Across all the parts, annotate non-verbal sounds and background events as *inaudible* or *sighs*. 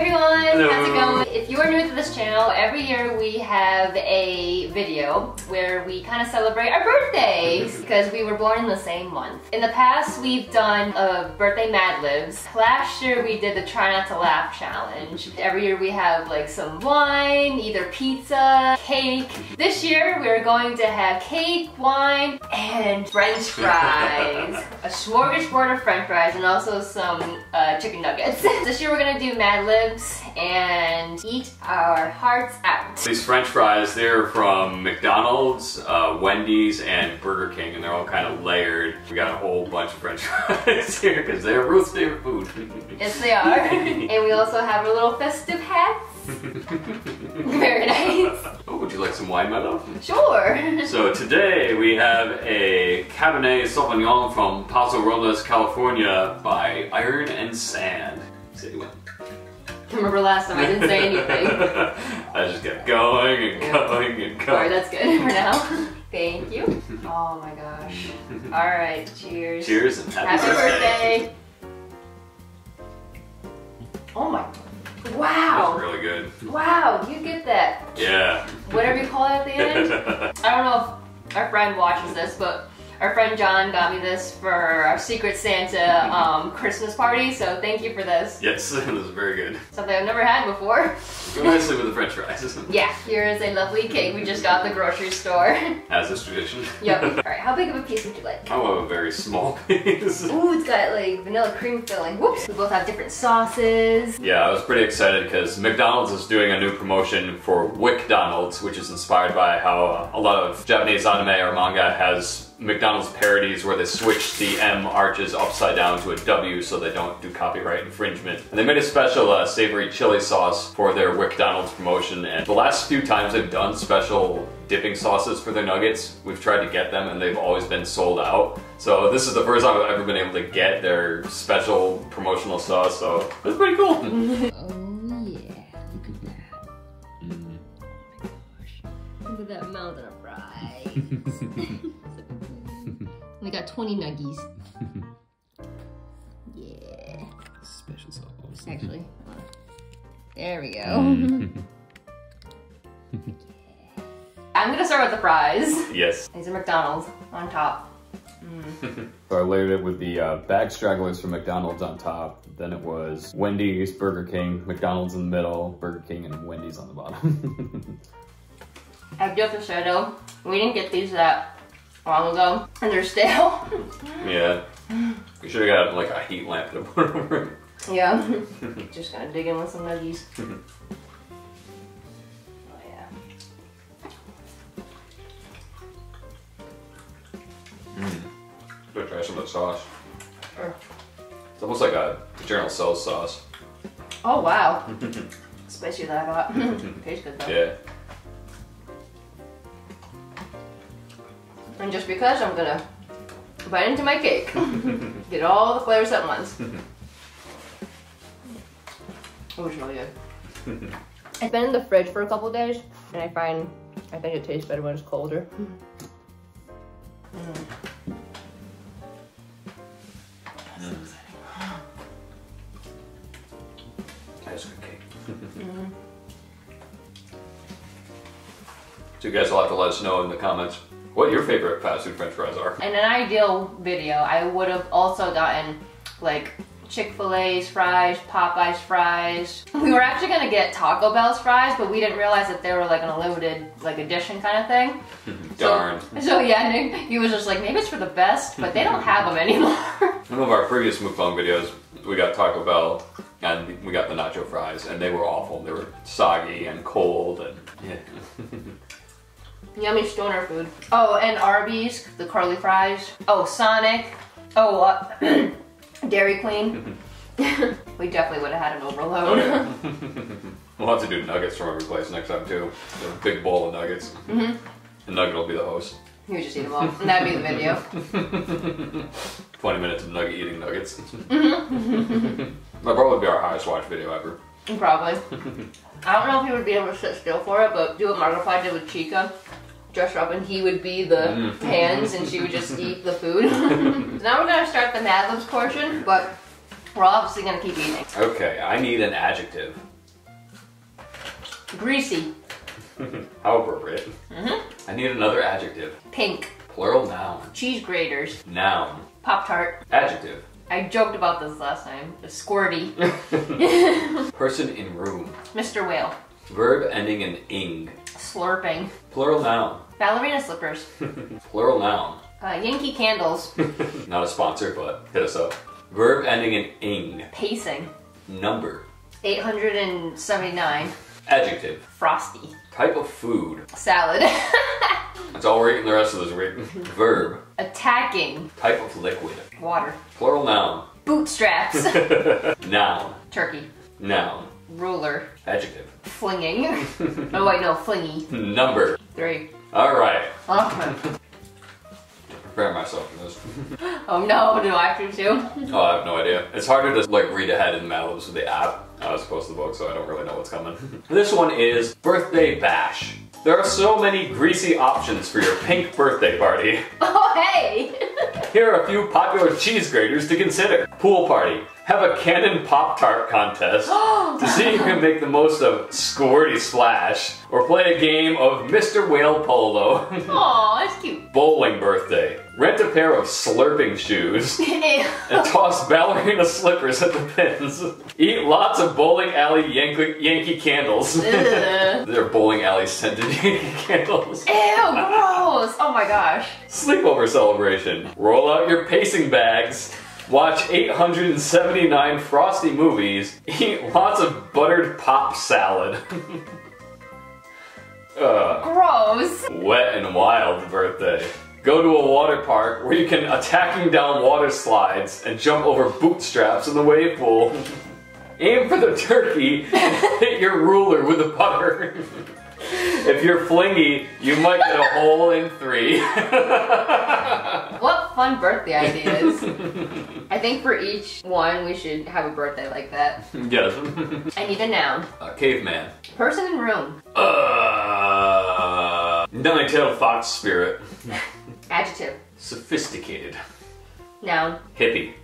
everyone, Hello. how's it going? If you are new to this channel, every year we have a video where we kind of celebrate our birthdays because we were born in the same month. In the past, we've done a birthday Mad Libs. Last year we did the Try Not to Laugh challenge. Every year we have like some wine, either pizza, cake. This year we're going to have cake, wine, and french fries. *laughs* a smorgasbord of french fries and also some uh, chicken nuggets. *laughs* this year we're gonna do Mad Libs and eat our hearts out. These french fries, they're from McDonald's, uh, Wendy's, and Burger King, and they're all kind of layered. We got a whole bunch of french *laughs* fries here because they're Ruth's favorite food. Yes, they are. and we also have our little festive hats. *laughs* Very nice. oh, would you like some wine, my love? Sure. So today we have a Cabernet Sauvignon from Paso Robles, California by Iron and Sand. Say when. Remember last time I didn't say anything. *laughs* I just kept going and going and going. Alright, that's good for now. *laughs* Thank you. Oh my gosh. Alright, cheers. Cheers and happy, Happy birthday. Oh my. That's Wow. really good. Wow, you get that. Yeah. Whatever you call it at the end. *laughs* I don't know if our friend watches this, but our friend John got me this for our Secret Santa um, Christmas party, so thank you for this. yes, *laughs* this is very good. Something I've never had before. Go nicely with the french fries. *laughs* Yeah, here is a lovely cake we just got at the grocery store. *laughs* As is tradition. yep. Alright, how big of a piece would you like? I want a very small piece. Ooh, it's got like vanilla cream filling. Whoops. We both have different sauces. Yeah, I was pretty excited because McDonald's is doing a new promotion for WcDonald's, which is inspired by how a lot of Japanese anime or manga has McDonald's parodies where they switch the M arches upside down to a W so they don't do copyright infringement. And they made a special uh, savory chili sauce for their WcDonald's promotion, and the last few times they've done special dipping sauces for their nuggets, we've tried to get them and they've always been sold out. So this is the first time I've ever been able to get their special promotional sauce, so it's pretty cool. *laughs* Oh yeah. Look at that. Oh my gosh. Look at that mountain of fries. *laughs* we got 20 nuggies. *laughs* Yeah. Special sauce. Actually. *laughs* There we go. Mm. *laughs* I'm gonna start with the fries. yes. These are McDonald's on top. So I layered it with the uh, bag stragglers from McDonald's on top. Then it was Wendy's, Burger King, McDonald's in the middle, Burger King, and Wendy's on the bottom. I do have to say though, we didn't get these that long ago, and they're stale. Yeah. We should have got like a heat lamp to put over it. yeah. *laughs* Just gonna dig in with some nuggies. *laughs* oh yeah. Mmm. Go try some of the sauce. Sure. It's almost like a General Tso's sauce. Oh wow. *laughs* Spicy than I thought. Tastes good though. Yeah. And just because I'm gonna bite into my cake. *laughs* Get all the flavors at once. It was really good. *laughs* It's been in the fridge for a couple days, and I find I think it tastes better when it's colder. That's good cake. Mm-hmm. So you guys will have to let us know in the comments what your favorite fast food french fries are. In an ideal video, I would have also gotten like Chick-fil-A's fries, Popeye's fries. We were actually gonna get Taco Bell's fries, but we didn't realize that they were like an limited like edition kind of thing. Darn. *laughs* So, *laughs* so yeah, Nick, he was just like, maybe it's for the best, but they don't have them anymore. *laughs* Some of our previous mukbang videos, we got Taco Bell and we got the nacho fries, and they were awful. They were soggy and cold, and yeah. Yummy stoner food. Oh, and Arby's, the curly fries. Oh, Sonic. Oh, uh, *clears throat* Dairy Queen. *laughs* we definitely would have had an overload. Oh, yeah. *laughs* *laughs* we'll have to do nuggets from every place next time too. A big bowl of nuggets. Mhm. And Nugget will be the host. You would just eat them all, and that'd be the video. 20 minutes of nugget eating nuggets. That'd probably be our highest watch video ever. Probably. *laughs* I don't know if he would be able to sit still for it, but do what Markiplier did with Chica. Dress her up and he would be the Mm. hands and she would just *laughs* eat the food. *laughs* now we're gonna start the Mad Libs portion, but we're obviously gonna keep eating. Okay, I need an adjective. Greasy. How appropriate. Mm-hmm. I need another adjective. Pink. Plural noun. Cheese graters. Noun. Pop Tart. Adjective. I joked about this last time. The squirty. *laughs* Person in room. Mr. Whale. Verb ending in ing. Slurping. Plural noun. Ballerina slippers. *laughs* Plural noun. Uh, Yankee candles. *laughs* Not a sponsor, but hit us up. Verb ending in ing. Pacing. Number. 879. Adjective. Frosty. Type of food. Salad. That's all we're eating the rest of this week. Verb. Attacking. Type of liquid. Water. Plural noun. Bootstraps. *laughs* Noun. Turkey. Noun. Ruler. Adjective. Flinging. *laughs* oh wait, no, flingy. Number. Three. All right. Oh, *laughs* Prepare myself for this. oh no, do I have to too? Oh, I have no idea. It's harder to like read ahead in Mad Libs with the app as opposed to the book, so I don't really know what's coming. this one is birthday bash. There are so many greasy options for your pink birthday party. *laughs* Oh hey! *laughs* Here are a few popular cheese graters to consider. Pool party. Have a cannon Pop Tart contest *gasps* to see who can make the most of Squirty Splash, or play a game of Mr. Whale Polo. *laughs* Aw, that's cute. Bowling birthday. A pair of slurping shoes. *laughs* and toss ballerina slippers at the pins. Eat lots of bowling alley Yankee, Yankee candles. *laughs* They're bowling alley scented *laughs* Yankee candles. Ew, gross! Oh my gosh. Sleepover celebration. Roll out your pacing bags. Watch 879 Frosty movies. Eat lots of buttered pop salad. Ugh. Uh, gross. Wet and wild birthday. Go to a water park where you can attacking down water slides and jump over bootstraps in the wave pool. *laughs* Aim for the turkey and *laughs* hit your ruler with the putter. if you're flingy, you might get a hole in three. *laughs* What fun birthday ideas. I think for each one we should have a birthday like that. yes. I need a noun. Uh, caveman. Person in room. Uh, nine-tailed fox spirit. Adjective. Sophisticated. Noun. Hippie.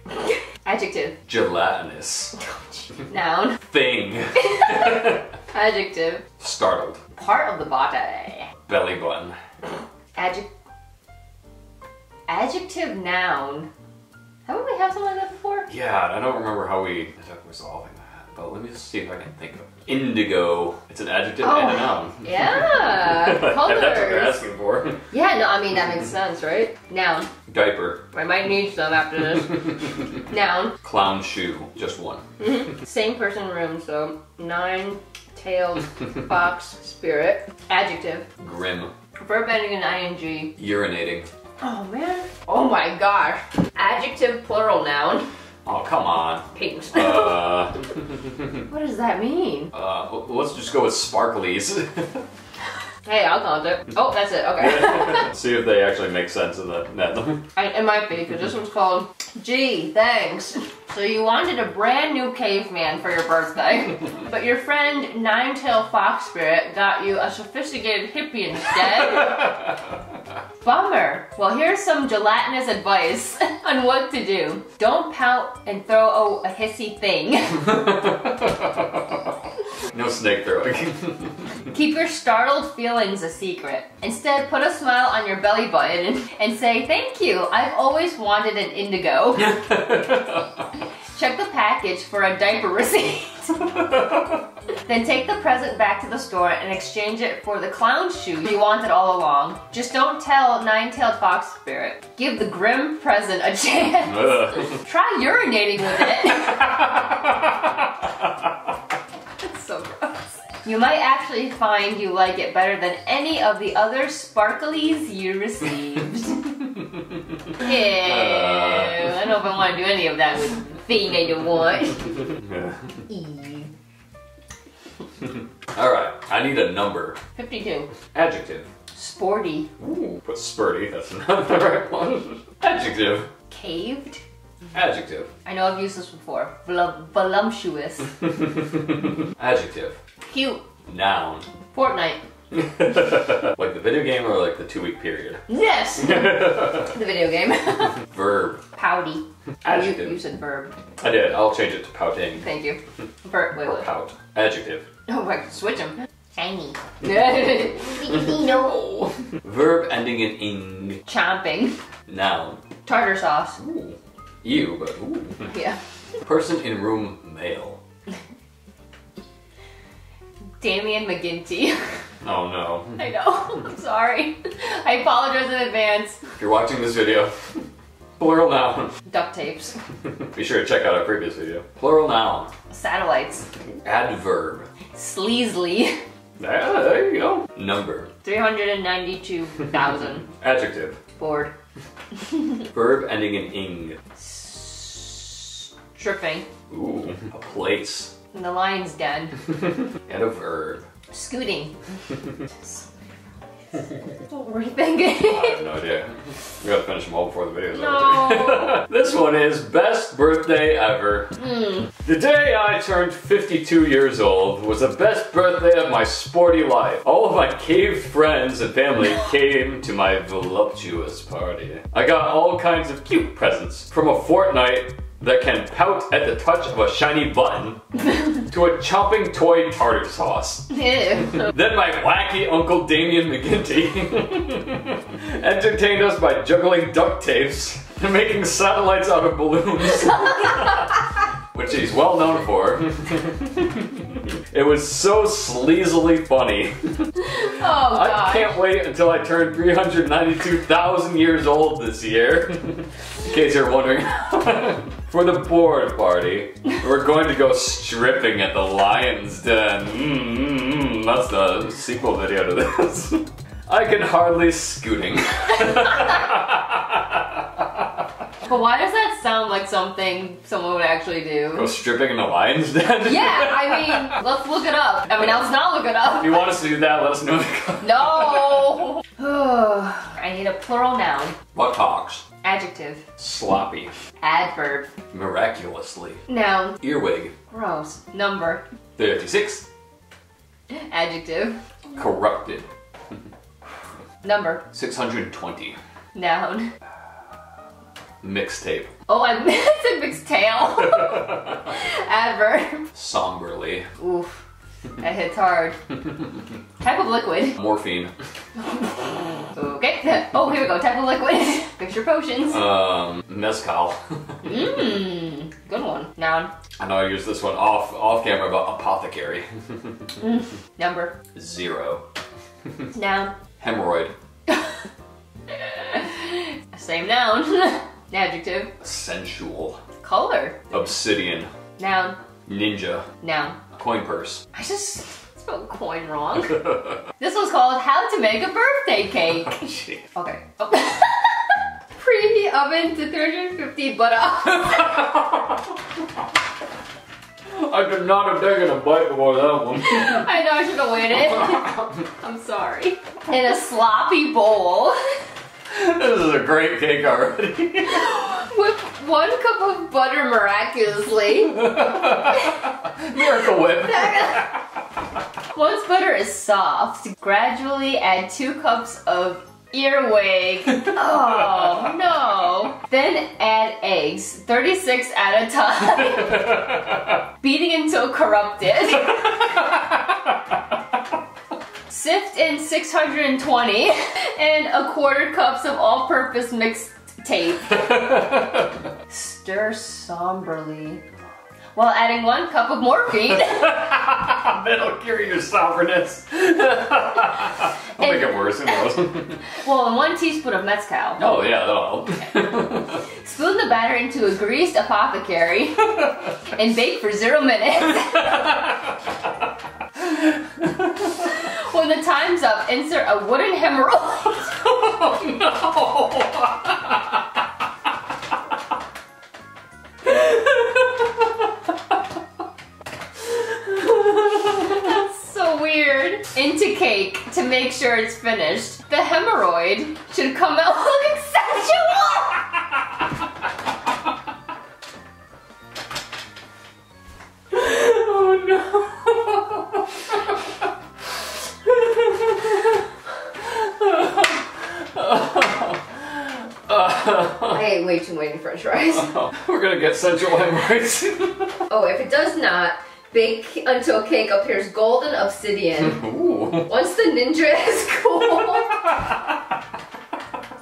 Adjective. Gelatinous. Noun. Thing. Adjective. Startled. Part of the body. Belly button. Adjective. Adjective noun. Haven't we had something like that before? Yeah, I don't remember how we ended up resolving but let me just see if I can think of it. Indigo. It's an adjective and a oh, noun. Yeah. *laughs* If That's what you're Colors. asking for. *laughs* Yeah, no, I mean that makes sense, right? Noun. Diaper. I might need some after this. *laughs* noun. Clown shoe. Just one. Mm-hmm. Same person room, so nine tailed fox spirit. Adjective. Grim. Verb ending in ing. Urinating. Oh man. Oh my gosh. Adjective plural noun. Oh, come on. Pinks. Uh, *laughs* what does that mean? uh, let's just go with sparklies. *laughs* Hey, I'll count it. Oh, that's it. Okay. *laughs* see if they actually make sense in the net. I, *laughs* it might be because this one's called Gee, thanks. So you wanted a brand new caveman for your birthday, *laughs* but your friend Nine-Tailed Fox Spirit got you a sophisticated hippie instead. Bummer. Well, here's some gelatinous advice on what to do. Don't pout and throw a, a hissy thing. No snake throwing. Keep your startled feelings a secret. Instead, put a smile on your belly button and, and say, Thank you, I've always wanted an indigo. *laughs* Check the package for a diaper receipt. then take the present back to the store and exchange it for the clown shoe you wanted all along. Just don't tell Nine-Tailed Fox Spirit. Give the grim present a chance. Try urinating with it. *laughs* It's so gross. You might actually find you like it better than any of the other sparklies you received. *laughs* Ew, I don't know if I want to do any of that with the thing I don't want. All right, I need a number. 52. Adjective. Sporty. Ooh, put spurty. That's not the right one. Adjective. Caved. Adjective. I know I've used this before. Volum- voluptuous. *laughs* Adjective. Cute. Noun. Fortnite. *laughs* like the video game or like the two week period? Yes! *laughs* the video game. *laughs* Verb. Pouty. You, Adjective. you said verb. I did. I'll change it to pouting Thank you. Verb. Wait, wait. pout. Adjective. Oh, I can switch them. Shiny. no. Verb ending in ing. Chomping. Noun. Tartar sauce. Ooh. You, but ooh. Yeah. Person in room, male. Damien McGinty. *laughs* Oh no. *laughs* I know. I'm *laughs* sorry. I apologize in advance. If you're watching this video, plural noun. Duct tapes. Be sure to check out our previous video. Plural noun. Satellites. Adverb. Sleasley. Yeah, there you go. Number. 392,000. Adjective. Bored. Verb ending in ing. Tripping. Ooh. A place. In the lion's den. *laughs* And a verb. Scooting. *laughs* what were you I have no idea. We gotta finish them all before the video's No. over. *laughs* this one is best birthday ever. Hmm. The day I turned 52 years old was the best birthday of my sporty life. All of my cave friends and family came to my voluptuous party. I got all kinds of cute presents, from a fortnight that can pout at the touch of a shiny button *laughs* to a chomping toy tartar sauce. Ew. Then my wacky Uncle Damien McGinty *laughs* entertained us by juggling duct tapes and making satellites out of balloons. *laughs* Which he's well known for. it was so sleazily funny. Oh I can't wait until I turn 392,000 years old this year. In case you're wondering. For the board party, we're going to go stripping at the Lion's Den. Mm, mm, mm. That's the sequel video to this. I can hardly scooting. *laughs* But why does that sound like something someone would actually do? go stripping in the Lion's Den? *laughs* Yeah, I mean, let's look it up. I mean, let's not look it up. If you want us to do that, let us know in the comments. No! *sighs* I need a plural noun. What talks? Adjective. Sloppy. Adverb. Miraculously. Noun. Earwig. Gross. Number. 36. Adjective. Corrupted. Number. 620. Noun. Mixtape. Oh, I *laughs* missed said mixed tail. *laughs* Adverb. Somberly. Oof. That hits hard. *laughs* Type of liquid. Morphine. *laughs* Oh, here we go. Type of liquid. *laughs* Picture potions. Um, mezcal. *laughs* Mmm. Good one. Noun. I know I used this one off off camera, but apothecary. Number. Zero. Noun. Hemorrhoid. Same noun. Adjective. Sensual. Color. Obsidian. Noun. Ninja. Noun. Coin purse. I just spelled coin wrong. this was called How to Make a Birthday Cake. Oh, shit. Okay. Oh. *laughs* Preheat oven to 350 but up. I could not have taken a bite before that one. *laughs* I know I should have waited. *laughs* I'm sorry. In a sloppy bowl this is a great cake already. with one cup of butter miraculously. Miracle Whip. Once butter is soft, gradually add two cups of earwig. *laughs* Oh no. Then add eggs, 36 at a time, *laughs* beating until corrupted. *laughs* Sift in 620 and a quarter cups of all-purpose mixed tape. Stir somberly while adding one cup of morphine. *laughs* That'll cure your somberness. *laughs* I'll make it worse. Who knows? *laughs* well, and one teaspoon of mezcal. oh yeah, that'll help. Spoon the batter into a greased apothecary and bake for zero minutes. when the time's up, insert a wooden hemorrhoid. Oh, That's so weird. Into cake to make sure it's finished. The hemorrhoid should come out *laughs* looking sensual. oh no. I ate way too many french fries. no. *laughs* We're gonna get central hemorrhoids. Oh, if it does not, Bake until cake appears golden obsidian. *laughs* Ooh. Once the ninja is *laughs* cooled,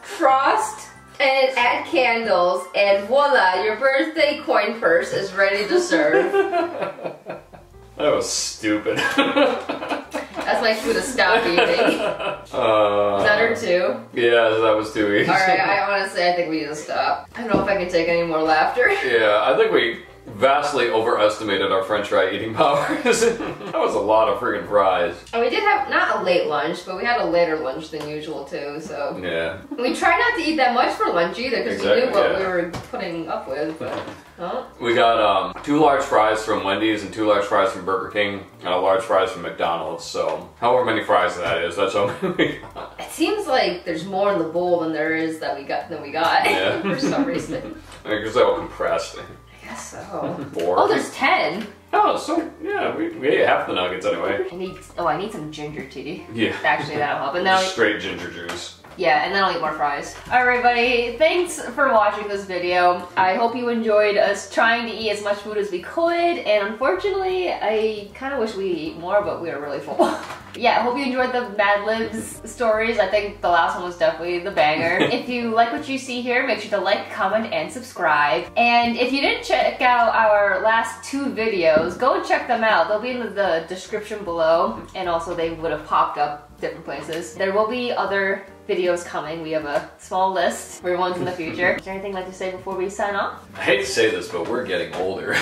frost and add candles, and voila, your birthday coin purse is ready to serve. *laughs* That was stupid. That's my clue to stop eating. uh, Another two. Yeah, that was too easy. Alright, I honestly, I think we need to stop. I don't know if I can take any more laughter. Yeah, I think we vastly overestimated our french fry eating *laughs* powers. that was a lot of freaking fries. And we did have, not a late lunch, but we had a later lunch than usual too, so. Yeah. We try not to eat that much for lunch either, because we knew what yeah. we were putting up with, but. Huh? We got um, two large fries from Wendy's and two large fries from Burger King and a large fries from McDonald's. So, however many fries that is, that's how *laughs* many we got. It seems like there's more in the bowl than there is that we got than we got Yeah. *laughs* for some reason. I guess they all compressed. I guess so. Four. Oh, there's ten. Oh, so, yeah, we, we ate half the nuggets anyway. I need. Oh, I need some ginger tea. Yeah. Actually, that'll help. And then Straight ginger juice. Yeah, and then I'll eat more fries. All right, buddy. Thanks for watching this video. I hope you enjoyed us trying to eat as much food as we could. And unfortunately, I kind of wish we eat more, but we are really full. *laughs* yeah, I hope you enjoyed the Mad Libs stories. I think the last one was definitely the banger. *laughs* if you like what you see here, make sure to like, comment, and subscribe. And if you didn't check out our last two videos, go and check them out. They'll be in the description below, and also they would have popped up different places. There will be other videos coming. We have a small list for ones in the future. Is there anything you'd like to say before we sign off? I hate to say this, but we're getting older.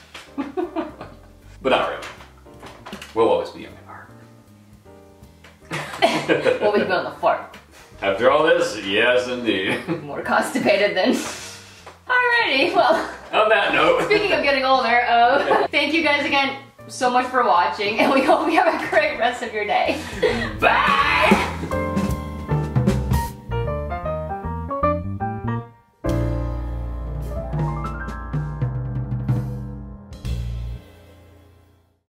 *laughs* but not really. We'll always be young at heart. *laughs* We'll be on the fart. After all this, yes, indeed. *laughs* More constipated than. Alrighty, well, On that note, speaking of getting older, uh, thank you guys again so much for watching, and we hope you have a great rest of your day. bye.